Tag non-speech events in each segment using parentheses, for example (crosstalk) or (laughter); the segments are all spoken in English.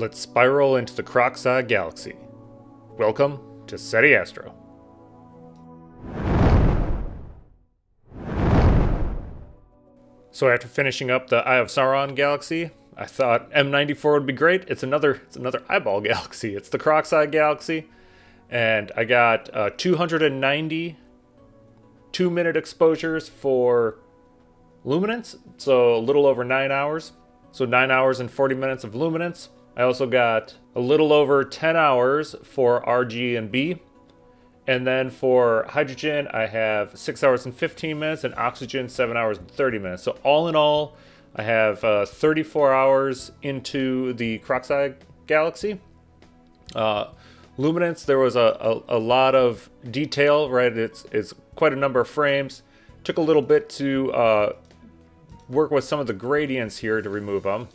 Let's spiral into the Croc's Eye Galaxy. Welcome to SETI Astro. So after finishing up the Eye of Sauron galaxy, I thought M94 would be great. It's another it's another eyeball (laughs) galaxy. It's the Croc's Eye galaxy. And I got uh, 290 two minute exposures for luminance, so a little over nine hours. So nine hours and 40 minutes of luminance. I also got a little over 10 hours for RG and B. And then for hydrogen, I have 6 hours and 15 minutes, and oxygen, 7 hours and 30 minutes. So, all in all, I have uh, 34 hours into the Croc's Eye Galaxy. Uh, luminance, there was a, a, a, lot of detail, right? It's, it's quite a number of frames. Took a little bit to uh, work with some of the gradients here to remove them.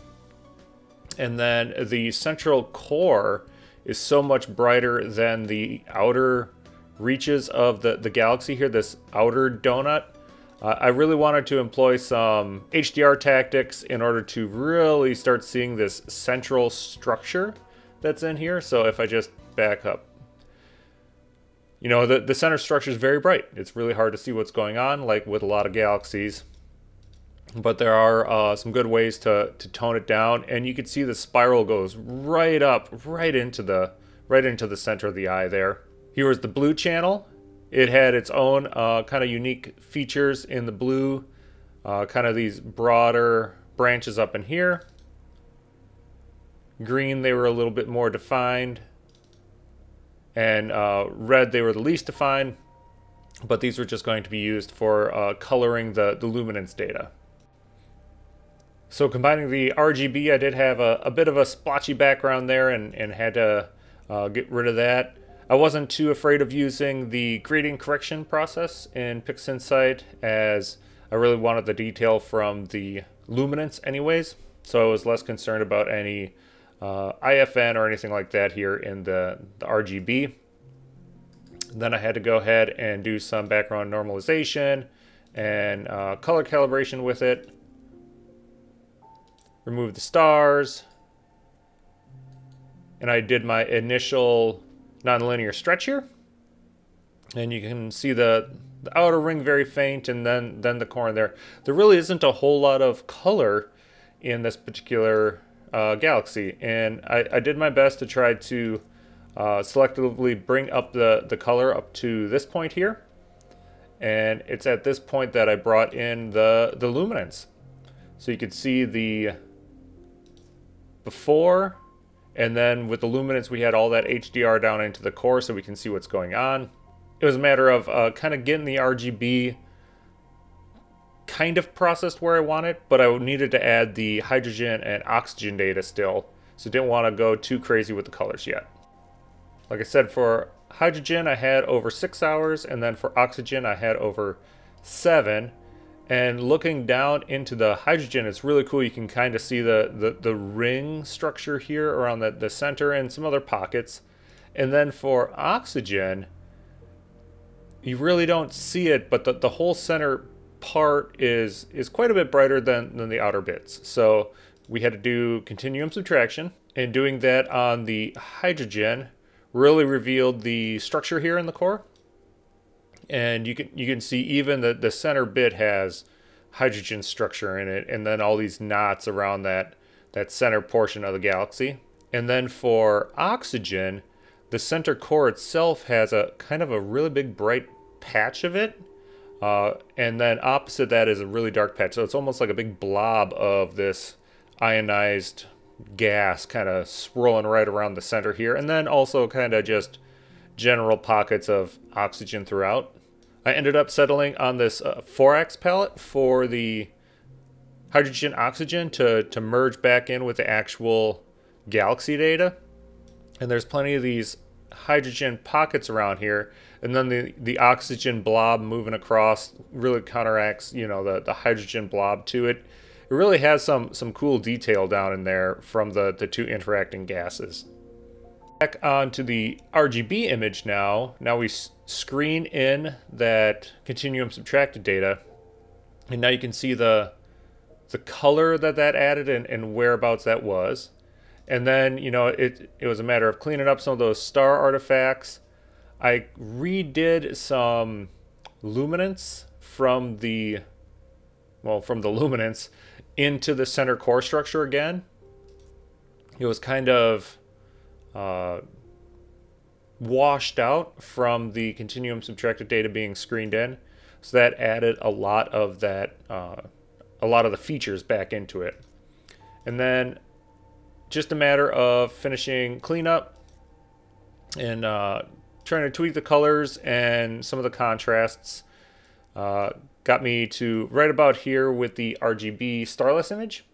And then the central core is so much brighter than the outer reaches of the, the galaxy here, this outer donut. Uh, I really wanted to employ some HDR tactics in order to really start seeing this central structure that's in here. So if I just back up, you know, the, the center structure is very bright. It's really hard to see what's going on, like with a lot of galaxies. But there are uh, some good ways to, to tone it down. And you can see the spiral goes right up, right into the right into the center of the eye there. Here was the blue channel. It had its own uh, kind of unique features in the blue, uh, kind of these broader branches up in here. Green, they were a little bit more defined. And uh, red, they were the least defined. But these were just going to be used for uh, coloring the, the luminance data. So combining the RGB, I did have a, a bit of a splotchy background there and, and had to uh, get rid of that. I wasn't too afraid of using the gradient correction process in PixInsight as I really wanted the detail from the luminance anyways. So I was less concerned about any uh, IFN or anything like that here in the, the RGB. Then I had to go ahead and do some background normalization and uh, color calibration with it. Remove the stars. And I did my initial nonlinear stretch here. And you can see the, the outer ring very faint and then, then the core in there. There really isn't a whole lot of color in this particular uh, galaxy. And I, I, did my best to try to uh, selectively bring up the, the color up to this point here. And it's at this point that I brought in the, the luminance. So you could see the before and then with the luminance, we had all that HDR down into the core so we can see what's going on. It was a matter of uh, kind of getting the RGB kind of processed where I want it, but I needed to add the hydrogen and oxygen data still, so didn't want to go too crazy with the colors yet. Like I said, for hydrogen I had over six hours, and then for oxygen I had over seven. And looking down into the hydrogen, it's really cool. You can kind of see the, the, the ring structure here around the, the center and some other pockets. And then for oxygen, you really don't see it, but the, the whole center part is is quite a bit brighter than, than the outer bits. So we had to do continuum subtraction. And doing that on the hydrogen really revealed the structure here in the core and you can you can see even the the center bit has hydrogen structure in it and then all these knots around that that center portion of the galaxy. And then for oxygen the center core itself has a kind of a really big bright patch of it uh, and then opposite that is a really dark patch. So it's almost like a big blob of this ionized gas kind of swirling right around the center here and then also kind of just general pockets of oxygen throughout I ended up settling on this uh, Foraxx palette for the hydrogen oxygen to, to merge back in with the actual galaxy data. And there's plenty of these hydrogen pockets around here. And then the, the oxygen blob moving across really counteracts, you know, the, the hydrogen blob to it. It really has some, some cool detail down in there from the, the two interacting gases. Back onto the RGB image now. Now we screen in that continuum subtracted data. And now you can see the, the color that that added and, and whereabouts that was. And then, you know, it, it was a matter of cleaning up some of those star artifacts. I redid some luminance from the, well, from the (laughs) luminance into the center core structure again. It was kind of uh, washed out from the continuum subtracted data being screened in. So that added a lot of that, uh, a lot of the features back into it. And then just a matter of finishing cleanup and uh, trying to tweak the colors and some of the contrasts. Uh, got me to right about here with the RGB starless image.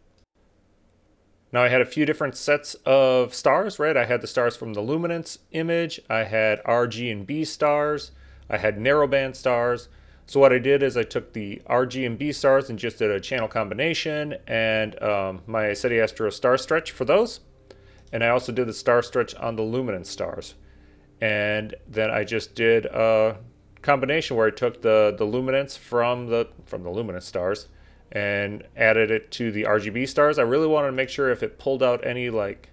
Now I had a few different sets of stars, right? I had the stars from the luminance image, I had RG and B stars, I had narrowband stars. So what I did is I took the RG and B stars and just did a channel combination and um, my SETI Astro star stretch for those. And I also did the star stretch on the luminance stars. And then I just did a combination where I took the, the luminance from the from the luminance stars and added it to the RGB stars. I really wanted to make sure if it pulled out any like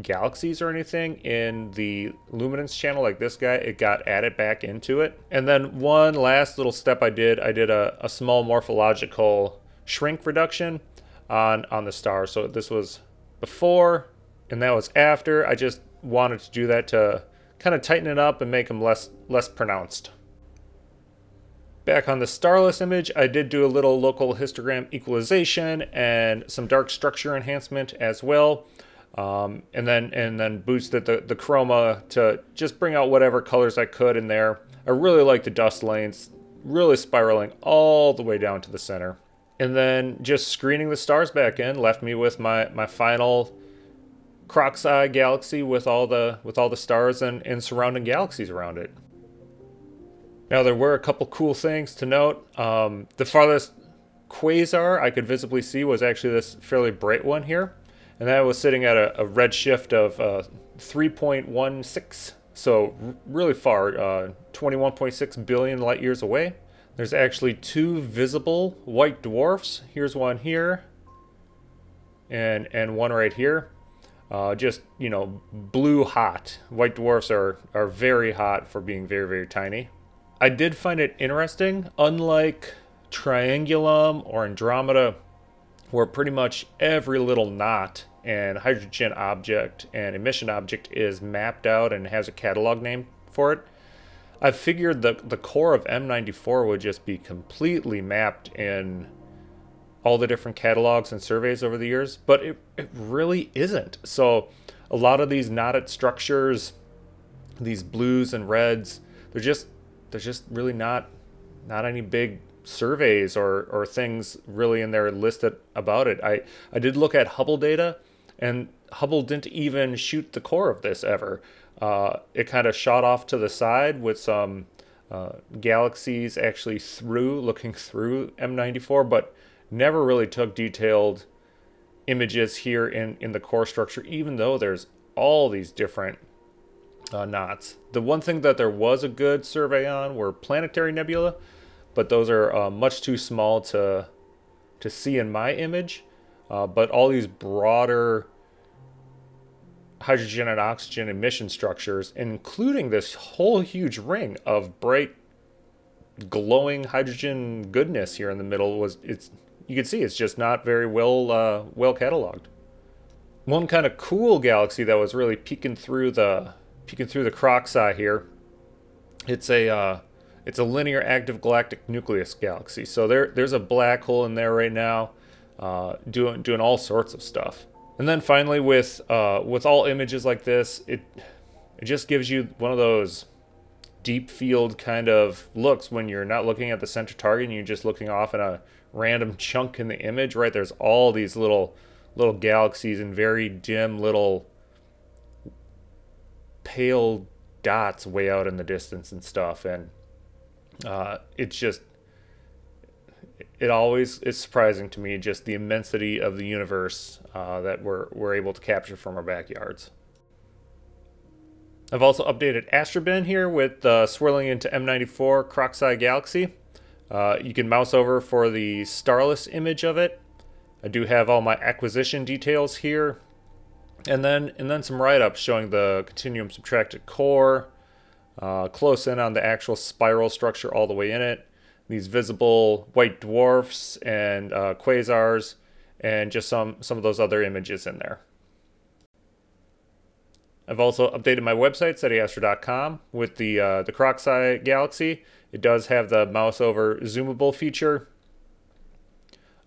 galaxies or anything in the luminance channel like this guy, it got added back into it. And then one last little step I did, I did a, a small morphological shrink reduction on, on the star. So this was before and that was after. I just wanted to do that to kind of tighten it up and make them less, less pronounced. Back on the starless image, I did do a little local histogram equalization and some dark structure enhancement as well. Um, and then and then boosted the, the chroma to just bring out whatever colors I could in there. I really like the dust lanes, really spiraling all the way down to the center. And then just screening the stars back in left me with my, my final Croc's Eye galaxy with all the with all the stars and, and surrounding galaxies around it. Now, there were a couple cool things to note. Um, the farthest quasar I could visibly see was actually this fairly bright one here, and that was sitting at a, a redshift of uh, 3.16, so really far, uh, 21.6 billion light years away. There's actually two visible white dwarfs. Here's one here, and and one right here. Uh, just you know, blue hot. White dwarfs are are very hot for being very very tiny. I did find it interesting, unlike Triangulum or Andromeda, where pretty much every little knot and hydrogen object and emission object is mapped out and has a catalog name for it. I figured the, the core of M94 would just be completely mapped in all the different catalogs and surveys over the years, but it, it really isn't. So a lot of these knotted structures, these blues and reds, they're just there's just really not not any big surveys or or things really in there listed about it. I I did look at Hubble data, and Hubble didn't even shoot the core of this ever. Uh, it kind of shot off to the side with some uh, galaxies actually through, looking through M94, but never really took detailed images here in, in the core structure, even though there's all these different uh, knots. The one thing that there was a good survey on were planetary nebula, but those are uh, much too small to to see in my image. Uh, but all these broader hydrogen and oxygen emission structures, including this whole huge ring of bright, glowing hydrogen goodness here in the middle, was it's you can see it's just not very well uh, well cataloged. One kind of cool galaxy that was really peeking through the peeking through the Croc's Eye here, it's a uh, it's a linear active galactic nucleus galaxy. So there there's a black hole in there right now, uh, doing doing all sorts of stuff. And then finally, with uh, with all images like this, it it just gives you one of those deep field kind of looks when you're not looking at the center target and you're just looking off in a random chunk in the image. Right there's all these little little galaxies and very dim little pale dots way out in the distance and stuff and uh, it's just it always is surprising to me just the immensity of the universe uh, that we're, we're able to capture from our backyards. I've also updated Astrobin here with uh, swirling into M94 Croc's Eye Galaxy. Uh, you can mouse over for the starless image of it. I do have all my acquisition details here And then and then some write-ups showing the continuum subtracted core, uh, close in on the actual spiral structure all the way in it, these visible white dwarfs and uh, quasars, and just some some of those other images in there. I've also updated my website, SETIastro.com, with the uh, the Croc's Eye Galaxy. It does have the mouse over zoomable feature.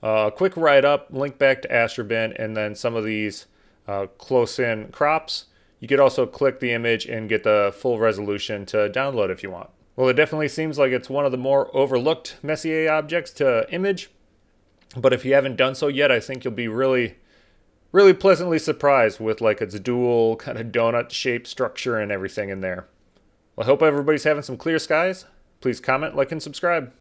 A uh, quick write up, link back to Astrobin, and then some of these uh, close in crops. You could also click the image and get the full resolution to download if you want. Well, it definitely seems like it's one of the more overlooked Messier objects to image. But if you haven't done so yet, I think you'll be really really pleasantly surprised with like its dual kind of donut shaped structure and everything in there. Well, I hope everybody's having some clear skies. Please comment, like, and subscribe.